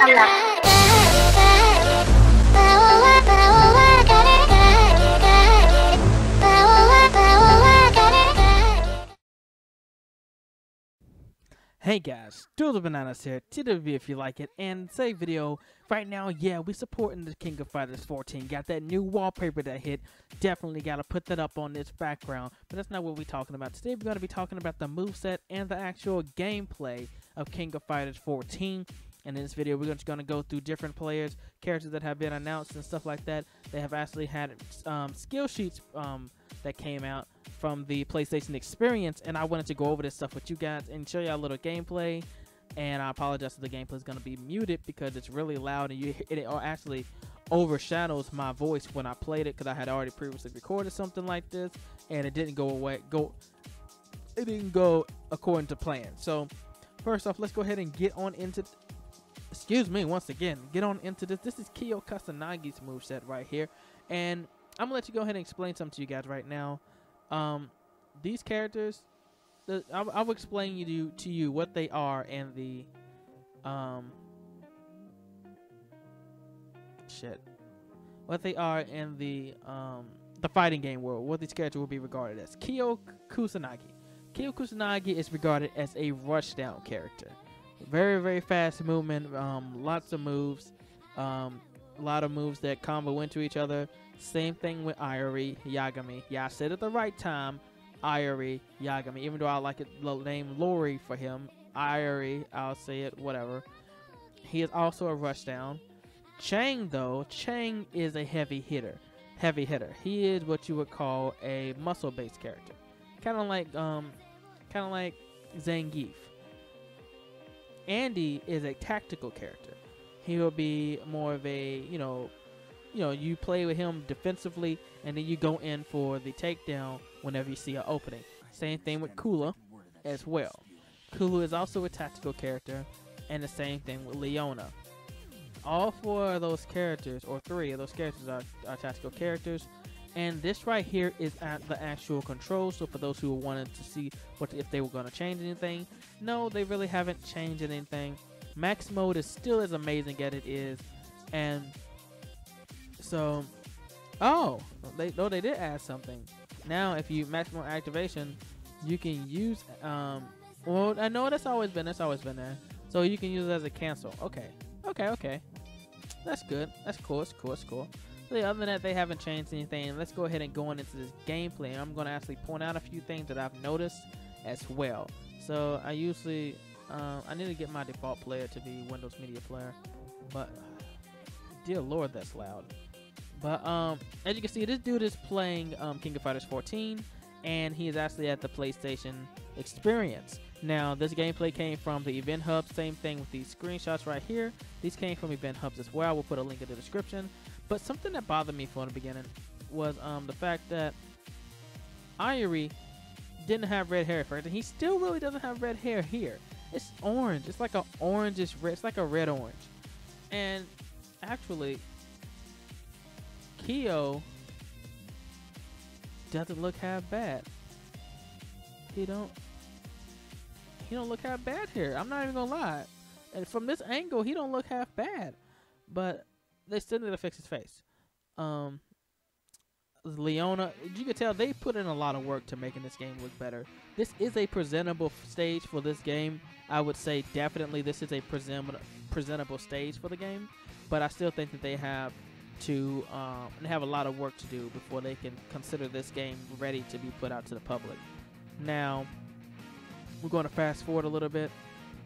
Hey guys, Duel the Bananas here, TW if you like it, and say video, right now, yeah, we supporting the King of Fighters 14, got that new wallpaper that hit, definitely gotta put that up on this background, but that's not what we're talking about. Today we're gonna be talking about the moveset and the actual gameplay of King of Fighters 14, and in this video we're just gonna go through different players, characters that have been announced and stuff like that, they have actually had um, skill sheets um, that came out from the PlayStation Experience, and I wanted to go over this stuff with you guys and show you a little gameplay. And I apologize if the gameplay is going to be muted because it's really loud and you it actually overshadows my voice when I played it because I had already previously recorded something like this and it didn't go away go it didn't go according to plan. So first off, let's go ahead and get on into excuse me once again get on into this. This is Kyo Kusanagi's moveset right here, and I'm gonna let you go ahead and explain something to you guys right now. Um, these characters, the, I'll, I'll explain you to, to you what they are and the um shit what they are in the um the fighting game world. What these characters will be regarded as. Kyo Kusanagi. Kyo Kusanagi is regarded as a rushdown character. Very very fast movement. Um, lots of moves. Um, a lot of moves that combo into each other. Same thing with Iori Yagami. Yeah, I said at the right time. Iori Yagami. Even though I like it the name Lori for him. Iori, I'll say it, whatever. He is also a rushdown. Chang though, Chang is a heavy hitter. Heavy hitter. He is what you would call a muscle based character. Kinda like um kinda like Zangief. Andy is a tactical character. He will be more of a, you know, you know, you play with him defensively, and then you go in for the takedown whenever you see an opening. Same thing with Kula as well. Kula is also a tactical character, and the same thing with Leona. All four of those characters, or three of those characters, are, are tactical characters. And this right here is at the actual control. So for those who wanted to see what if they were going to change anything, no, they really haven't changed anything. Max mode is still as amazing as it is, and so, oh, they they did add something. Now, if you maximum activation, you can use um. Well, I know that's always been that's always been there. So you can use it as a cancel. Okay, okay, okay. That's good. That's cool. It's cool. It's cool. Other than that, they haven't changed anything. Let's go ahead and go on into this gameplay. I'm going to actually point out a few things that I've noticed as well. So I usually, um, I need to get my default player to be Windows Media Player, but dear lord, that's loud. But um, as you can see, this dude is playing um, King of Fighters 14, and he is actually at the PlayStation Experience. Now, this gameplay came from the Event Hub. Same thing with these screenshots right here. These came from Event Hubs as well. We'll put a link in the description. But something that bothered me from the beginning was um, the fact that Iori didn't have red hair first, and he still really doesn't have red hair here. It's orange. It's like a orangish red. It's like a red orange. And actually, Kyo doesn't look half bad. He don't he don't look half bad here. I'm not even gonna lie. And from this angle, he don't look half bad. But they still need to fix his face. Um Leona, you can tell they put in a lot of work to making this game look better. This is a presentable stage for this game. I would say definitely this is a presentable presentable stage for the game, but I still think that they have to um, have a lot of work to do before they can consider this game ready to be put out to the public. Now, we're going to fast forward a little bit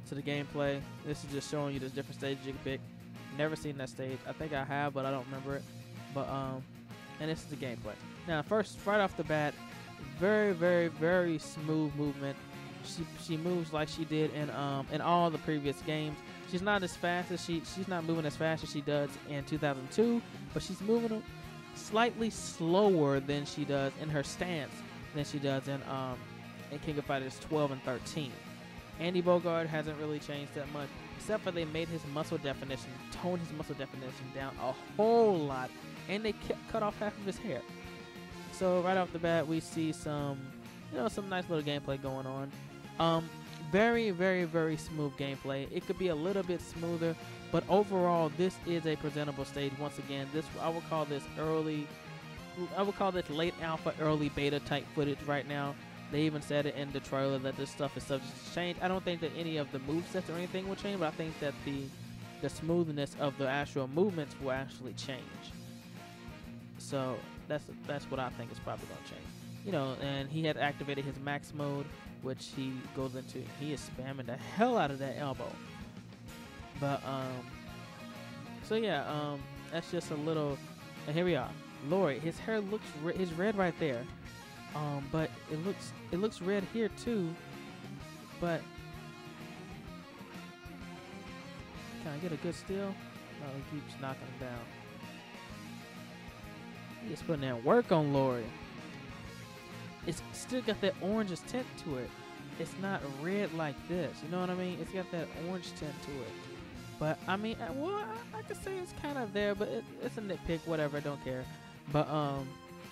to the gameplay. This is just showing you the different stages you can pick. Never seen that stage. I think I have, but I don't remember it. But um, and this is the gameplay. Now, first, right off the bat, very, very, very smooth movement. She she moves like she did in um in all the previous games. She's not as fast as she she's not moving as fast as she does in 2002, but she's moving slightly slower than she does in her stance than she does in um in King of Fighters 12 and 13. Andy Bogard hasn't really changed that much, except for they made his muscle definition, toned his muscle definition down a whole lot, and they cut off half of his hair. So right off the bat, we see some, you know, some nice little gameplay going on. Um, very, very, very smooth gameplay. It could be a little bit smoother, But overall, this is a presentable stage. Once again, this I would call this early. I would call this late alpha, early beta type footage right now. They even said it in the trailer that this stuff is subject to change. I don't think that any of the movesets or anything will change, but I think that the the smoothness of the actual movements will actually change. So that's that's what I think is probably to change. You know, and he had activated his max mode, which he goes into. He is spamming the hell out of that elbow. But um, so yeah, um, that's just a little. And here we are, Lori. His hair looks re- red right there. Um, but it looks it looks red here too. But can I get a good steal? No, he keeps knocking him down. He's putting in work on Lori. It's still got that orange tint to it. It's not red like this. You know what I mean? It's got that orange tint to it. But I mean, well, I, I could say it's kind of there, but it, it's a nitpick. Whatever, I don't care. But um,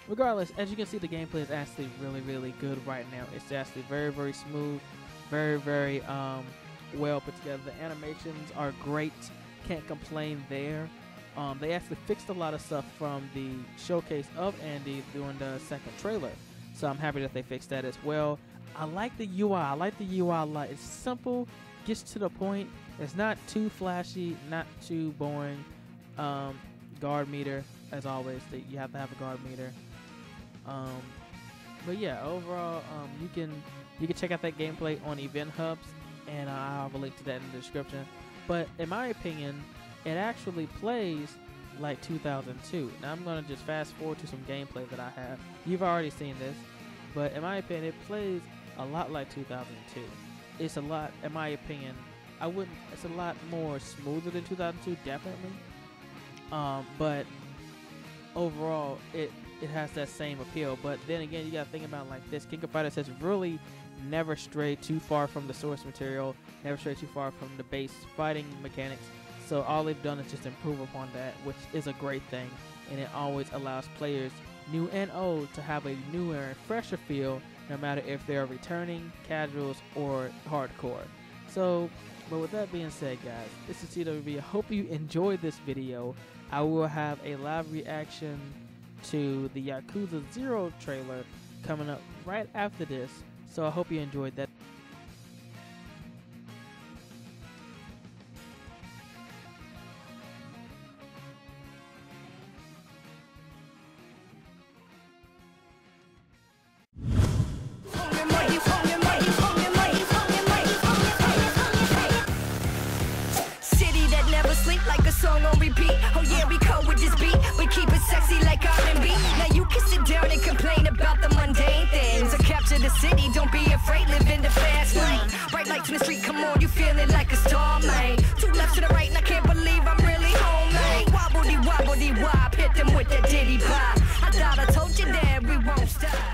regardless, as you can see, the gameplay is actually really, really good right now. It's actually very, very smooth, very, very um, well put together. The animations are great. Can't complain there. Um, they actually fixed a lot of stuff from the showcase of Andy during the second trailer. So I'm happy that they fixed that as well. I like the UI. I like the UI a lot. It's simple, gets to the point. It's not too flashy, not too boring. Um, guard meter, as always, you have to have a guard meter. Um, but yeah, overall, um, you can you can check out that gameplay on Event Hubs, and I'll have a link to that in the description. But in my opinion, it actually plays like 2002. Now I'm gonna just fast forward to some gameplay that I have. You've already seen this, but in my opinion, it plays a lot like 2002. It's a lot, in my opinion, I wouldn't. It's a lot more smoother than 2002, definitely. Um, but overall, it it has that same appeal. But then again, you gotta think about like this. King of Fighters has really never strayed too far from the source material, never strayed too far from the base fighting mechanics. So all they've done is just improve upon that, which is a great thing, and it always allows players, new and old, to have a newer and fresher feel, no matter if they're returning, casuals, or hardcore. So, but with that being said, guys, this is TWB. I hope you enjoyed this video. I will have a live reaction to the Yakuza 0 trailer coming up right after this. So I hope you enjoyed that. sexy like R&B. Now you can sit down and complain about the mundane things. Or capture the city, don't be afraid, live in the fast lane. Bright lights in the street, come on, you feeling like a star, man. Two left to the right, and I can't believe I'm really home, man. Wobbledy, wobbledy, wop, hit them with that diddy pop. I thought I told you that we won't stop.